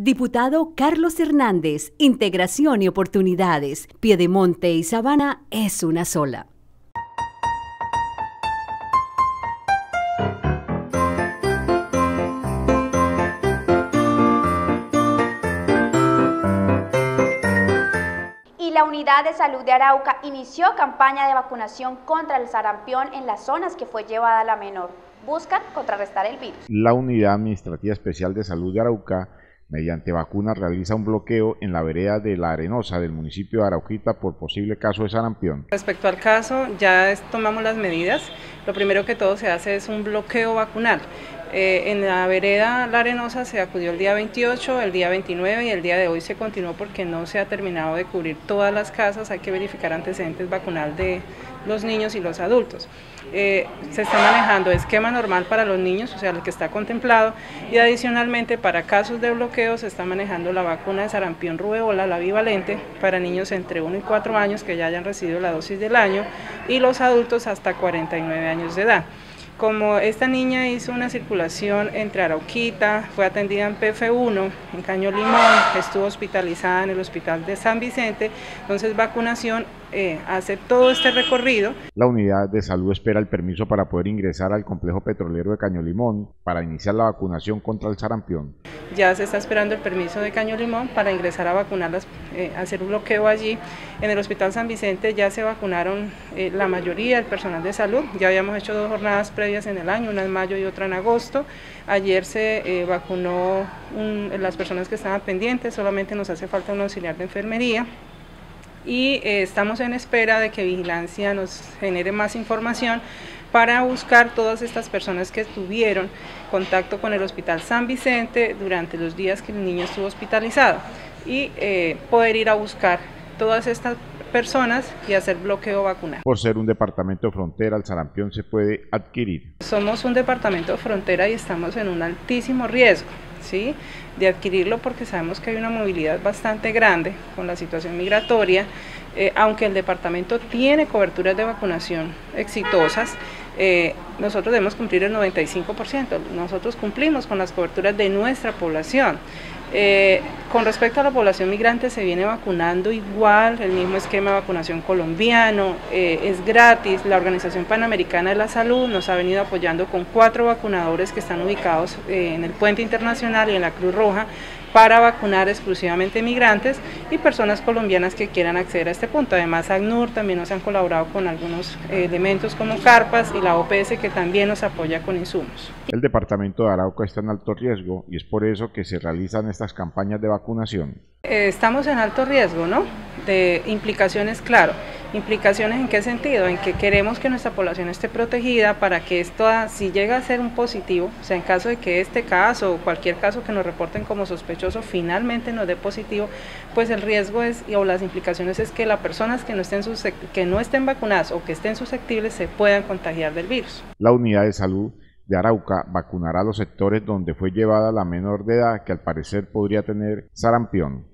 Diputado Carlos Hernández, Integración y Oportunidades. Piedemonte y Sabana es una sola. Y la Unidad de Salud de Arauca inició campaña de vacunación contra el sarampión en las zonas que fue llevada la menor. Buscan contrarrestar el virus. La Unidad Administrativa Especial de Salud de Arauca mediante vacunas realiza un bloqueo en la vereda de La Arenosa del municipio de Arauquita por posible caso de sarampión. Respecto al caso, ya tomamos las medidas. Lo primero que todo se hace es un bloqueo vacunal. Eh, en la vereda La Arenosa se acudió el día 28, el día 29 y el día de hoy se continuó porque no se ha terminado de cubrir todas las casas, hay que verificar antecedentes vacunal de los niños y los adultos. Eh, se está manejando esquema normal para los niños, o sea, el que está contemplado, y adicionalmente para casos de bloqueo se está manejando la vacuna de sarampión rubeola, la bivalente, para niños entre 1 y 4 años que ya hayan recibido la dosis del año y los adultos hasta 49 años de edad. Como esta niña hizo una circulación entre Arauquita, fue atendida en PF1, en Caño Limón, estuvo hospitalizada en el hospital de San Vicente, entonces vacunación eh, hace todo este recorrido. La unidad de salud espera el permiso para poder ingresar al complejo petrolero de Caño Limón para iniciar la vacunación contra el sarampión. Ya se está esperando el permiso de Caño Limón para ingresar a vacunarlas, eh, hacer un bloqueo allí. En el Hospital San Vicente ya se vacunaron eh, la mayoría del personal de salud, ya habíamos hecho dos jornadas previas en el año, una en mayo y otra en agosto. Ayer se vacunó las personas que estaban pendientes, solamente nos hace falta un auxiliar de enfermería y eh, estamos en espera de que Vigilancia nos genere más información para buscar todas estas personas que tuvieron contacto con el Hospital San Vicente durante los días que el niño estuvo hospitalizado y eh, poder ir a buscar todas estas personas y hacer bloqueo vacunal. Por ser un departamento de frontera, el sarampión se puede adquirir. Somos un departamento de frontera y estamos en un altísimo riesgo. De adquirirlo porque sabemos que hay una movilidad bastante grande con la situación migratoria, eh, aunque el departamento tiene coberturas de vacunación exitosas, eh, nosotros debemos cumplir el 95%, nosotros cumplimos con las coberturas de nuestra población. Eh, con respecto a la población migrante se viene vacunando igual, el mismo esquema de vacunación colombiano, eh, es gratis, la Organización Panamericana de la Salud nos ha venido apoyando con cuatro vacunadores que están ubicados eh, en el puente internacional y en la Cruz Roja para vacunar exclusivamente migrantes y personas colombianas que quieran acceder a este punto. Además, ACNUR también nos han colaborado con algunos eh, elementos como carpas y la OPS que también nos apoya con insumos. El departamento de Arauca está en alto riesgo y es por eso que se realizan estas campañas de vacunación. Eh, estamos en alto riesgo, ¿no? De implicaciones, claro. ¿Implicaciones en qué sentido? En que queremos que nuestra población esté protegida para que esto, si llega a ser un positivo, o sea, en caso de que este caso o cualquier caso que nos reporten como sospechoso finalmente nos dé positivo, pues el riesgo es, o las implicaciones es que las personas que no estén, que no estén vacunadas o que estén susceptibles se puedan contagiar del virus. La unidad de salud de Arauca vacunará a los sectores donde fue llevada la menor de edad que al parecer podría tener sarampión.